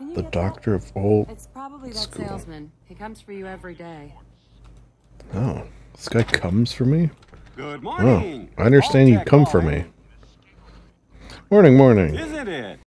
The doctor doctor of old. It's probably that School. salesman. He comes for you every day. Oh, this guy comes for me? Good morning. Oh. I understand you come for me. Morning, morning. Isn't it?